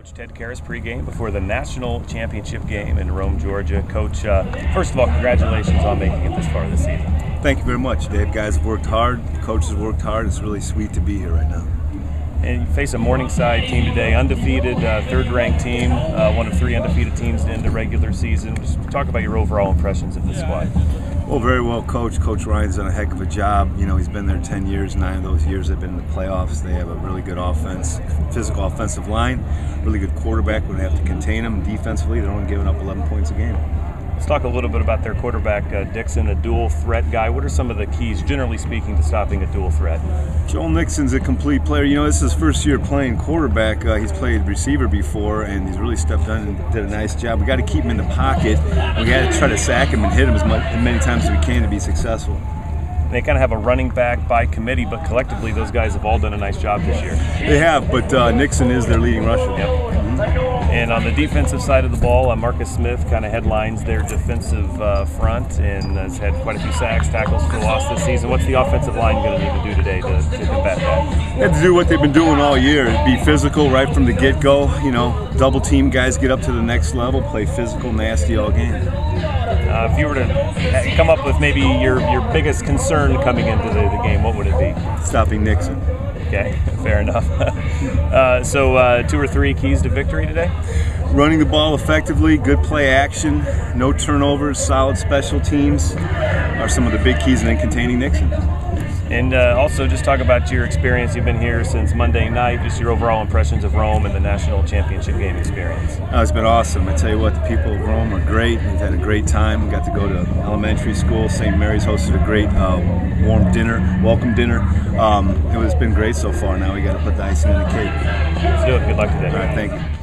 Coach Ted Karras pregame before the national championship game in Rome, Georgia. Coach, uh, first of all, congratulations on making it this far this season. Thank you very much, Dave. Guys have worked hard. Coaches worked hard. It's really sweet to be here right now. And you face a Morningside team today, undefeated, uh, third-ranked team, uh, one of three undefeated teams in the regular season. Just talk about your overall impressions of this squad. Well, very well coached. Coach Ryan's done a heck of a job. You know, he's been there 10 years. Nine of those years they've been in the playoffs. They have a really good offense, physical offensive line, really good quarterback. We're going to have to contain them defensively. They're only giving up 11 points a game. Let's talk a little bit about their quarterback, uh, Dixon, a dual threat guy. What are some of the keys, generally speaking, to stopping a dual threat? Joel Nixon's a complete player. You know, this is his first year playing quarterback. Uh, he's played receiver before, and he's really stepped on and did a nice job. We got to keep him in the pocket. We got to try to sack him and hit him as, much, as many times as we can to be successful. They kind of have a running back by committee, but collectively, those guys have all done a nice job this year. They have, but uh, Nixon is their leading rusher. Yep. Mm-hmm. And on the defensive side of the ball, uh, Marcus Smith kind of headlines their defensive uh, front and has had quite a few sacks, tackles for loss this season. What's the offensive line going to need to do today to, to combat that? They have to do what they've been doing all year: be physical right from the get-go. You know, double team guys, get up to the next level, play physical, nasty all game. Uh, if you were to come up with maybe your, your biggest concern coming into the, the game, what would it be? Stopping Nixon. Okay, fair enough. uh, so, uh, two or three keys to victory today? Running the ball effectively, good play action, no turnovers, solid special teams are some of the big keys, and then containing Nixon. And uh, also, just talk about your experience. You've been here since Monday night. Just your overall impressions of Rome and the national championship game experience. Oh, it's been awesome. I tell you what, the people of Rome are great. We've had a great time. We got to go to elementary school. St. Mary's hosted a great uh, warm dinner, welcome dinner. Um, it has been great so far. Now we got to put the icing on the cake. Let's do it. Good luck today. All right, thank you.